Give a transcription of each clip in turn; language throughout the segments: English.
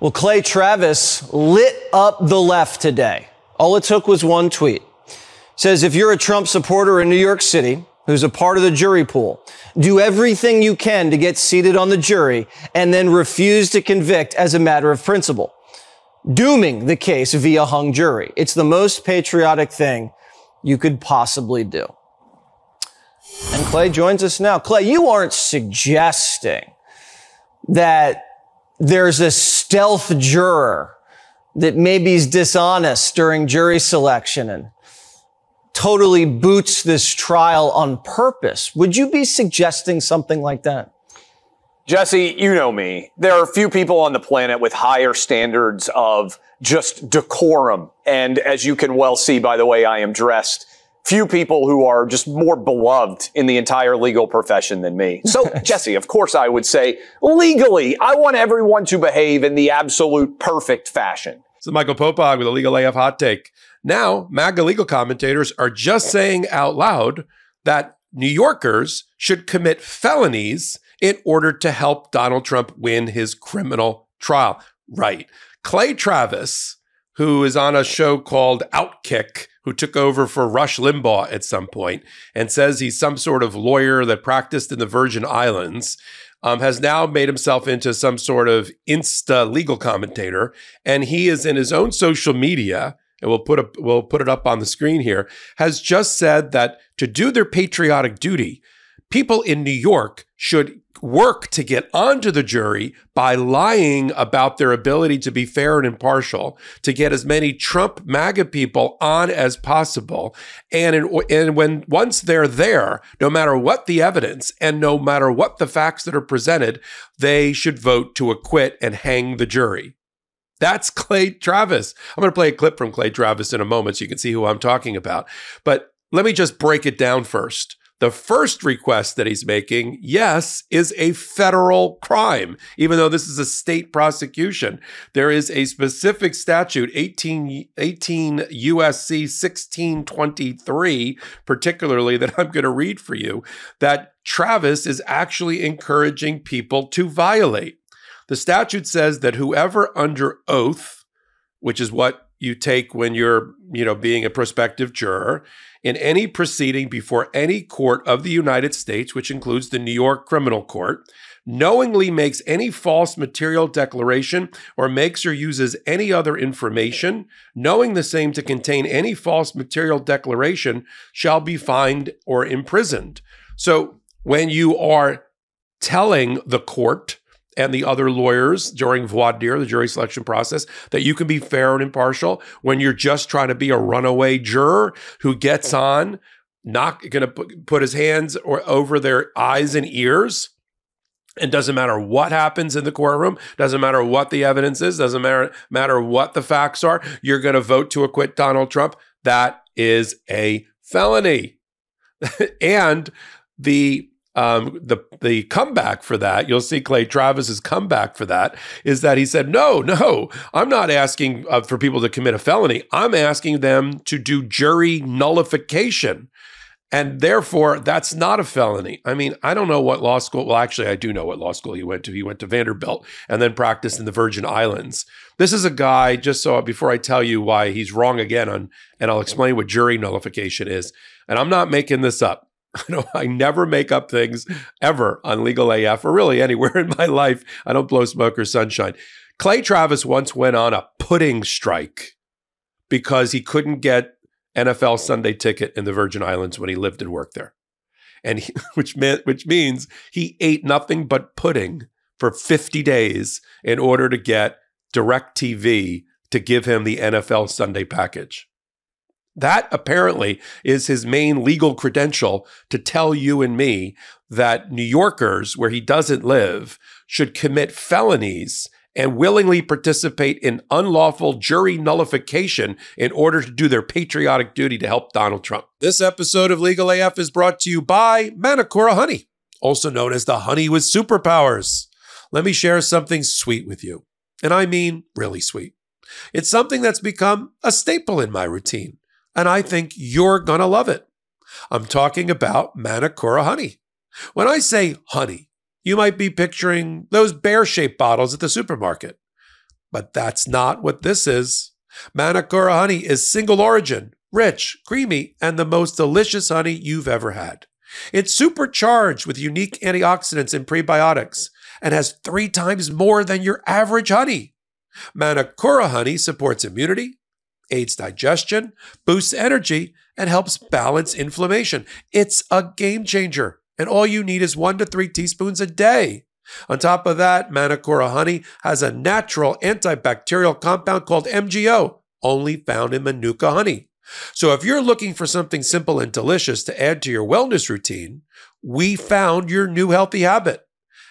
Well, Clay Travis lit up the left today. All it took was one tweet. says if you're a Trump supporter in New York City who's a part of the jury pool, do everything you can to get seated on the jury and then refuse to convict as a matter of principle, dooming the case via hung jury. It's the most patriotic thing you could possibly do. And Clay joins us now. Clay, you aren't suggesting that there's a stealth juror that maybe is dishonest during jury selection and totally boots this trial on purpose. Would you be suggesting something like that? Jesse, you know me. There are few people on the planet with higher standards of just decorum. And as you can well see by the way I am dressed, few people who are just more beloved in the entire legal profession than me. So, Jesse, of course I would say legally, I want everyone to behave in the absolute perfect fashion. So Michael Popok with a Legal AF hot take. Now, MAGA legal commentators are just saying out loud that New Yorkers should commit felonies in order to help Donald Trump win his criminal trial. Right. Clay Travis, who is on a show called Outkick, who took over for Rush Limbaugh at some point and says he's some sort of lawyer that practiced in the Virgin Islands, um, has now made himself into some sort of insta legal commentator. And he is in his own social media, and we'll put, a, we'll put it up on the screen here, has just said that to do their patriotic duty, people in New York should work to get onto the jury by lying about their ability to be fair and impartial, to get as many Trump MAGA people on as possible. And, in, and when once they're there, no matter what the evidence and no matter what the facts that are presented, they should vote to acquit and hang the jury. That's Clay Travis. I'm going to play a clip from Clay Travis in a moment so you can see who I'm talking about. But let me just break it down first. The first request that he's making, yes, is a federal crime, even though this is a state prosecution. There is a specific statute, 18, 18 USC 1623, particularly, that I'm going to read for you, that Travis is actually encouraging people to violate. The statute says that whoever under oath, which is what you take when you're, you know, being a prospective juror, in any proceeding before any court of the United States, which includes the New York Criminal Court, knowingly makes any false material declaration or makes or uses any other information, knowing the same to contain any false material declaration, shall be fined or imprisoned. So when you are telling the court, and the other lawyers during voir dire, the jury selection process, that you can be fair and impartial when you're just trying to be a runaway juror who gets on, not going to put his hands or over their eyes and ears. It doesn't matter what happens in the courtroom, doesn't matter what the evidence is, doesn't matter, matter what the facts are. You're going to vote to acquit Donald Trump. That is a felony. and the um, the the comeback for that, you'll see Clay Travis's comeback for that is that he said, "No, no, I'm not asking uh, for people to commit a felony. I'm asking them to do jury nullification." And therefore, that's not a felony. I mean, I don't know what law school. Well, actually, I do know what law school he went to. He went to Vanderbilt and then practiced in the Virgin Islands. This is a guy, just so before I tell you why he's wrong again on, and I'll explain what jury nullification is. And I'm not making this up. I know I never make up things ever on Legal AF or really anywhere in my life. I don't blow smoke or sunshine. Clay Travis once went on a pudding strike because he couldn't get NFL Sunday ticket in the Virgin Islands when he lived and worked there. And he, which meant which means he ate nothing but pudding for 50 days in order to get DirecTV to give him the NFL Sunday package. That apparently is his main legal credential to tell you and me that New Yorkers, where he doesn't live, should commit felonies and willingly participate in unlawful jury nullification in order to do their patriotic duty to help Donald Trump. This episode of Legal AF is brought to you by Manukora Honey, also known as the honey with superpowers. Let me share something sweet with you. And I mean really sweet. It's something that's become a staple in my routine and I think you're going to love it. I'm talking about Manukora honey. When I say honey, you might be picturing those bear shaped bottles at the supermarket. But that's not what this is. Manukora honey is single origin, rich, creamy, and the most delicious honey you've ever had. It's supercharged with unique antioxidants and prebiotics and has three times more than your average honey. Manukora honey supports immunity, aids digestion, boosts energy, and helps balance inflammation. It's a game changer, and all you need is one to three teaspoons a day. On top of that, Manukora honey has a natural antibacterial compound called MGO, only found in Manuka honey. So if you're looking for something simple and delicious to add to your wellness routine, we found your new healthy habit.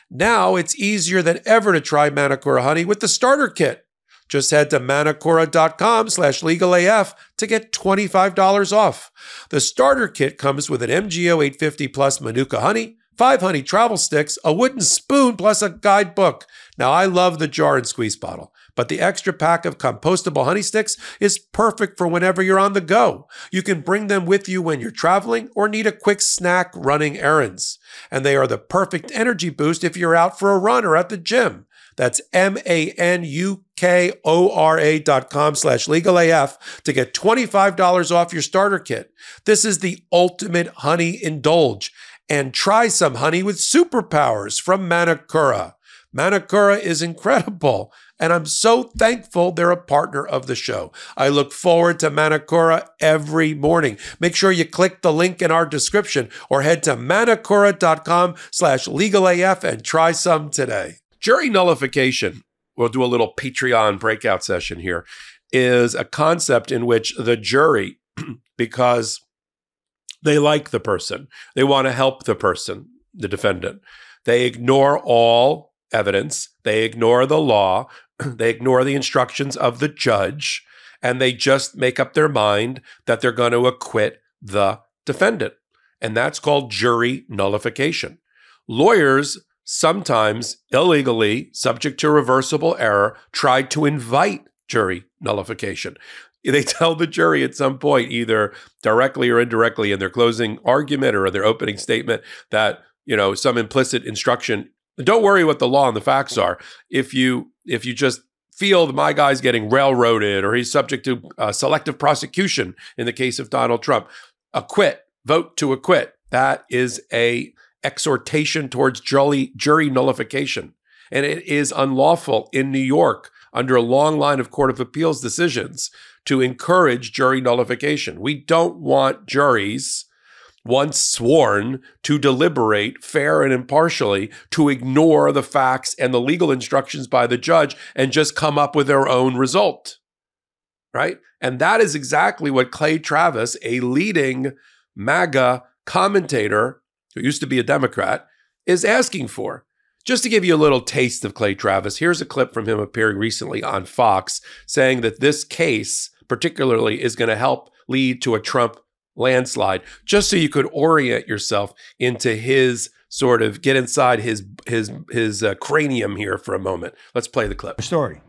Now it's easier than ever to try Manukora honey with the starter kit. Just head to manukora.com slash legalaf to get $25 off. The starter kit comes with an MGO 850 plus Manuka honey, five honey travel sticks, a wooden spoon, plus a guidebook. Now, I love the jar and squeeze bottle, but the extra pack of compostable honey sticks is perfect for whenever you're on the go. You can bring them with you when you're traveling or need a quick snack running errands. And they are the perfect energy boost if you're out for a run or at the gym. That's M-A-N-U-K-O-R-A dot com slash legal AF to get $25 off your starter kit. This is the ultimate honey indulge. And try some honey with superpowers from Manukora. Manukora is incredible, and I'm so thankful they're a partner of the show. I look forward to Manukora every morning. Make sure you click the link in our description or head to manukora.com slash legalaf and try some today. Jury nullification, we'll do a little Patreon breakout session here, is a concept in which the jury, because they like the person, they want to help the person, the defendant, they ignore all evidence, they ignore the law, they ignore the instructions of the judge, and they just make up their mind that they're going to acquit the defendant. And that's called jury nullification. Lawyers sometimes illegally, subject to reversible error, tried to invite jury nullification. They tell the jury at some point, either directly or indirectly, in their closing argument or in their opening statement, that you know some implicit instruction. Don't worry what the law and the facts are. If you if you just feel that my guy's getting railroaded or he's subject to uh, selective prosecution in the case of Donald Trump, acquit, vote to acquit. That is a exhortation towards jury, jury nullification. And it is unlawful in New York under a long line of Court of Appeals decisions to encourage jury nullification. We don't want juries, once sworn to deliberate fair and impartially, to ignore the facts and the legal instructions by the judge and just come up with their own result. Right? And that is exactly what Clay Travis, a leading MAGA commentator who used to be a Democrat, is asking for. Just to give you a little taste of Clay Travis, here's a clip from him appearing recently on Fox saying that this case, particularly, is going to help lead to a Trump landslide, just so you could orient yourself into his sort of get inside his his his uh, cranium here for a moment. Let's play the clip. Story.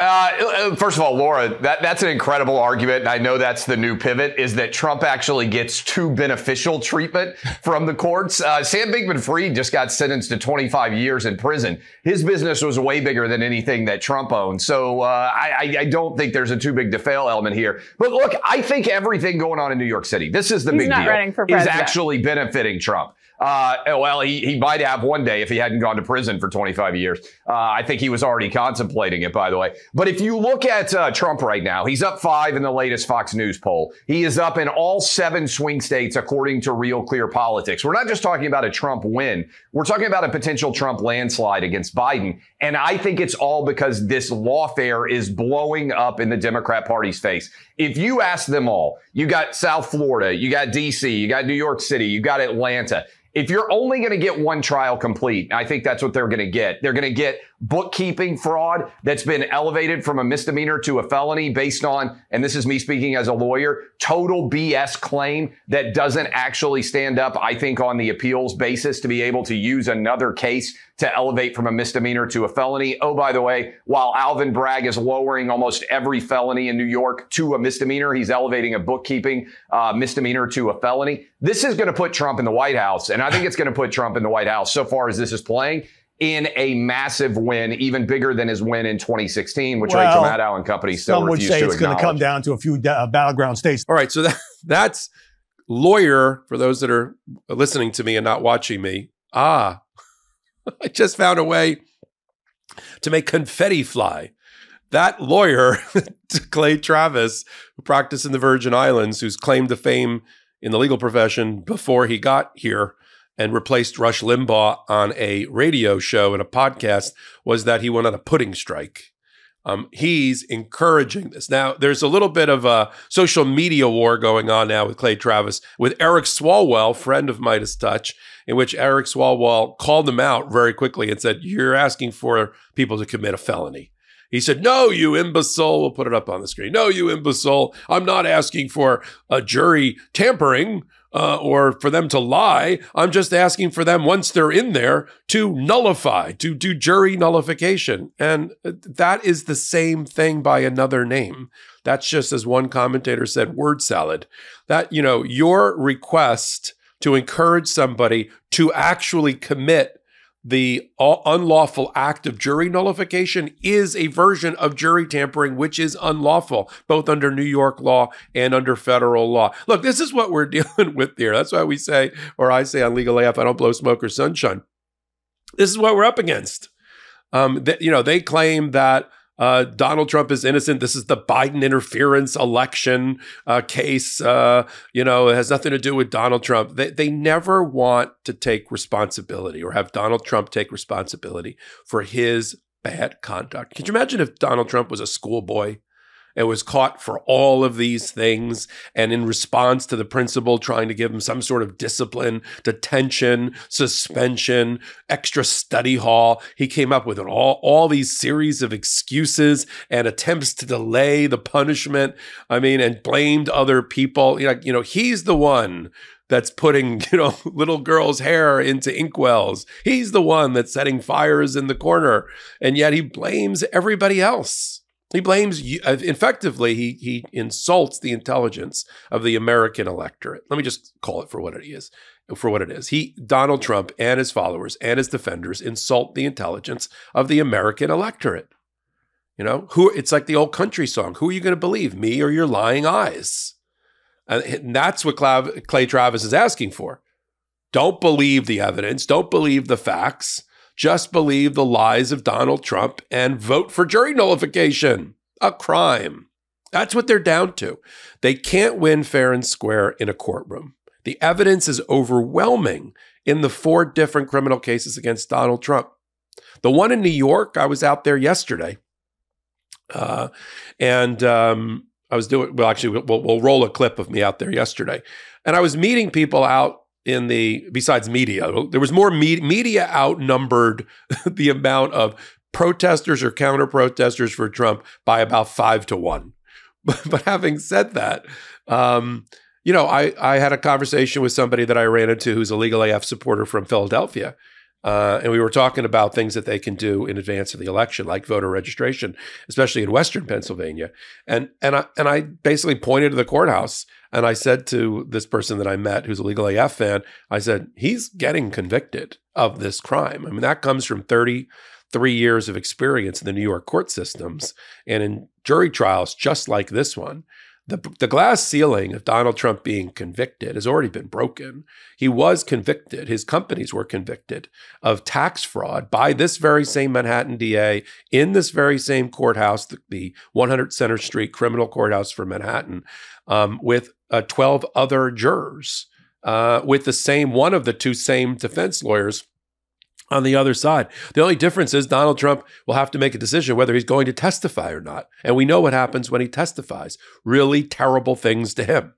Uh, first of all, Laura, that, that's an incredible argument. And I know that's the new pivot is that Trump actually gets too beneficial treatment from the courts. Uh, Sam Bankman-Fried just got sentenced to 25 years in prison. His business was way bigger than anything that Trump owned. So uh, I, I, don't think there's a too big to fail element here. But look, I think everything going on in New York City, this is the He's big deal, is actually benefiting Trump. Uh, well, he, he might have one day if he hadn't gone to prison for 25 years. Uh, I think he was already contemplating it, by the way. But if you look at uh, Trump right now, he's up five in the latest Fox News poll. He is up in all seven swing states, according to Real Clear Politics. We're not just talking about a Trump win. We're talking about a potential Trump landslide against Biden. And I think it's all because this lawfare is blowing up in the Democrat Party's face. If you ask them all, you got South Florida, you got DC, you got New York City, you got Atlanta. If you're only going to get one trial complete, I think that's what they're going to get. They're going to get bookkeeping fraud that's been elevated from a misdemeanor to a felony based on, and this is me speaking as a lawyer, total BS claim that doesn't actually stand up, I think, on the appeals basis to be able to use another case to elevate from a misdemeanor to a felony. Oh, by the way, while Alvin Bragg is lowering almost every felony in New York to a misdemeanor, he's elevating a bookkeeping uh, misdemeanor to a felony. This is going to put Trump in the White House, and I think it's going to put Trump in the White House so far as this is playing in a massive win, even bigger than his win in 2016, which Well, Rachel Maddow and company still Some would say it's going to come down to a few uh, battleground states. All right, so that, that's lawyer for those that are listening to me and not watching me. Ah, I just found a way to make confetti fly. That lawyer, Clay Travis, who practiced in the Virgin Islands, who's claimed to fame in the legal profession before he got here and replaced Rush Limbaugh on a radio show and a podcast, was that he went on a pudding strike. Um, he's encouraging this. Now, there's a little bit of a social media war going on now with Clay Travis, with Eric Swalwell, friend of MeidasTouch, in which Eric Swalwell called him out very quickly and said, You're asking for people to commit a felony. He said, No, you imbecile. We'll put it up on the screen. No, you imbecile. I'm not asking for a jury tampering uh, or for them to lie. I'm just asking for them, once they're in there, to nullify, to do jury nullification. And uh, that is the same thing by another name. That's just, as one commentator said, word salad. That, you know, your request to encourage somebody to actually commit the unlawful act of jury nullification is a version of jury tampering, which is unlawful, both under New York law and under federal law. Look, this is what we're dealing with here. That's why we say, or I say on Legal AF, I don't blow smoke or sunshine. This is what we're up against. Um, you know, they claim that uh, Donald Trump is innocent. This is the Biden interference election uh, case. Uh, you know, it has nothing to do with Donald Trump. They, they never want to take responsibility or have Donald Trump take responsibility for his bad conduct. Could you imagine if Donald Trump was a schoolboy? And was caught for all of these things. And in response to the principal trying to give him some sort of discipline, detention, suspension, extra study hall, he came up with an all, all these series of excuses and attempts to delay the punishment. I mean, and blamed other people. You know, you know he's the one that's putting you know little girls' hair into inkwells. He's the one that's setting fires in the corner, and yet he blames everybody else. He blames, uh, effectively, he, he insults the intelligence of the American electorate. Let me just call it for what it is. For what it is. He, Donald Trump and his followers and his defenders insult the intelligence of the American electorate. You know, who it's like the old country song. Who are you going to believe, me or your lying eyes? And that's what Clay Travis is asking for. Don't believe the evidence. Don't believe the facts just believe the lies of Donald Trump and vote for jury nullification. A crime. That's what they're down to. They can't win fair and square in a courtroom. The evidence is overwhelming in the four different criminal cases against Donald Trump. The one in New York, I was out there yesterday. Uh, and um, I was doing, well, actually, we'll, we'll roll a clip of me out there yesterday. And I was meeting people out in the besides media there was more me- media outnumbered the amount of protesters or counter protesters for trump by about five to one. But, but having said that um, you know I, I had a conversation with somebody that i ran into who's a legal af supporter from philadelphia uh, and we were talking about things that they can do in advance of the election, like voter registration, especially in Western Pennsylvania. And and I and I basically pointed to the courthouse and I said to this person that I met, who's a legal AF fan, I said he's getting convicted of this crime. I mean that comes from thirty three years of experience in the New York court systems and in jury trials just like this one. The, the glass ceiling of Donald Trump being convicted has already been broken. He was convicted, his companies were convicted of tax fraud by this very same Manhattan DA in this very same courthouse, the, the 100 Center Street criminal courthouse for Manhattan, um, with uh, 12 other jurors, uh, with the same one of the two same defense lawyers on the other side. The only difference is Donald Trump will have to make a decision whether he's going to testify or not. And we know what happens when he testifies really terrible things to him.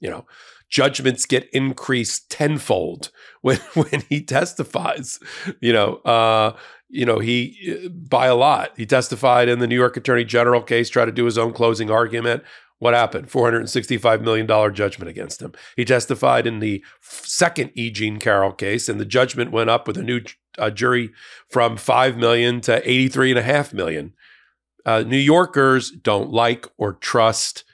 You know, judgments get increased tenfold when, when he testifies. You know, uh, you know, he by a lot. He testified in the New York Attorney General case, tried to do his own closing argument. What happened? $465 million judgment against him. He testified in the second E. Jean Carroll case, and the judgment went up with a new jury from 5 million to 83.5 million. Uh, New Yorkers don't like or trust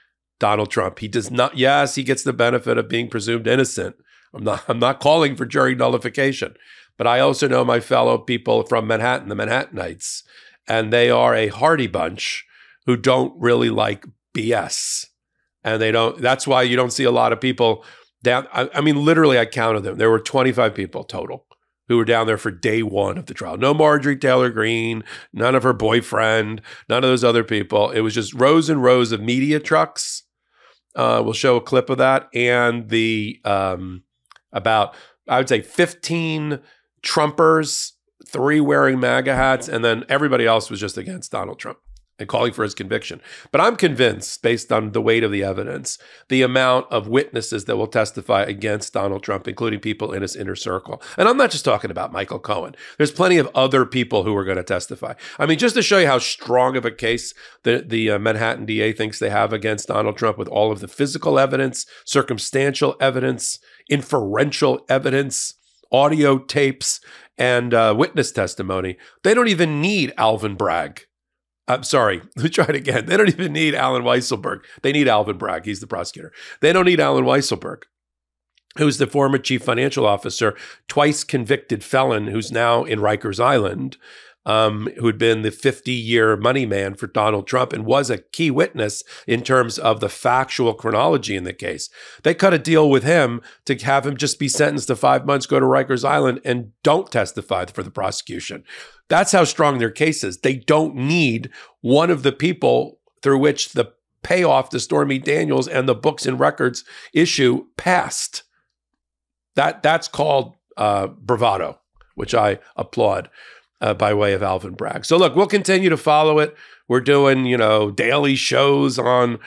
Donald Trump. He does not, yes, he gets the benefit of being presumed innocent. I'm not, I'm not calling for jury nullification, but I also know my fellow people from Manhattan, the Manhattanites, and they are a hardy bunch who don't really like BS. And they don't, that's why you don't see a lot of people down. I, I mean, literally, I counted them. There were 25 people total who were down there for day one of the trial. No Marjorie Taylor Greene, none of her boyfriend, none of those other people. It was just rows and rows of media trucks. Uh, we'll show a clip of that and the um, about I would say 15 Trumpers, three wearing MAGA hats, and then everybody else was just against Donald Trump and calling for his conviction. But I'm convinced, based on the weight of the evidence, the amount of witnesses that will testify against Donald Trump, including people in his inner circle. And I'm not just talking about Michael Cohen. There's plenty of other people who are going to testify. I mean, just to show you how strong of a case the, the uh, Manhattan DA thinks they have against Donald Trump with all of the physical evidence, circumstantial evidence, inferential evidence, audio tapes, and uh, witness testimony, they don't even need Alvin Bragg I'm sorry, let me try it again. They don't even need Allen Weisselberg. They need Alvin Bragg. He's the prosecutor. They don't need Allen Weisselberg, who's the former chief financial officer, twice convicted felon who's now in Rikers Island, um, who had been the 50 year money man for Donald Trump and was a key witness in terms of the factual chronology in the case. They cut a deal with him to have him just be sentenced to five months, go to Rikers Island, and don't testify for the prosecution. That's how strong their case is. They don't need one of the people through which the payoff to Stormy Daniels and the books and records issue passed. That that's called uh, bravado, which I applaud uh, by way of Alvin Bragg. So look, we'll continue to follow it. We're doing you know daily shows on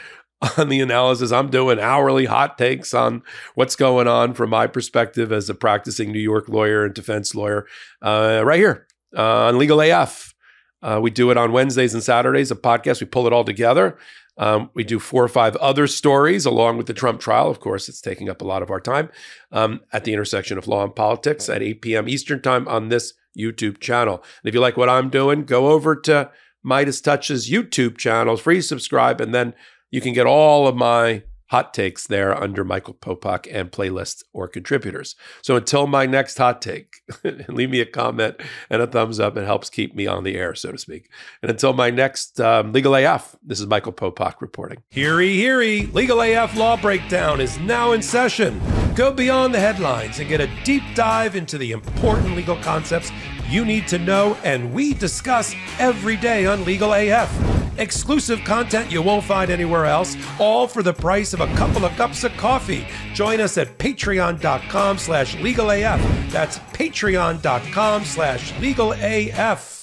on the analysis. I'm doing hourly hot takes on what's going on from my perspective as a practicing New York lawyer and defense lawyer, uh, right here uh, on Legal AF. Uh, we do it on Wednesdays and Saturdays, a podcast. We pull it all together. Um, we do four or five other stories along with the Trump trial. Of course, it's taking up a lot of our time um, at the intersection of law and politics at 8 p.m. Eastern Time on this YouTube channel. And if you like what I'm doing, go over to MeidasTouch's YouTube channel, free subscribe, and then you can get all of my hot takes there under Michael Popok and playlists or contributors. So until my next hot take, leave me a comment and a thumbs up. It helps keep me on the air, so to speak. And until my next um, Legal AF, this is Michael Popok reporting. Heary, heary, Legal AF Law Breakdown is now in session. Go beyond the headlines and get a deep dive into the important legal concepts you need to know and we discuss every day on Legal AF. Exclusive content you won't find anywhere else, all for the price of a couple of cups of coffee. Join us at patreon.com slash legalaf. That's patreon.com slash legalaf.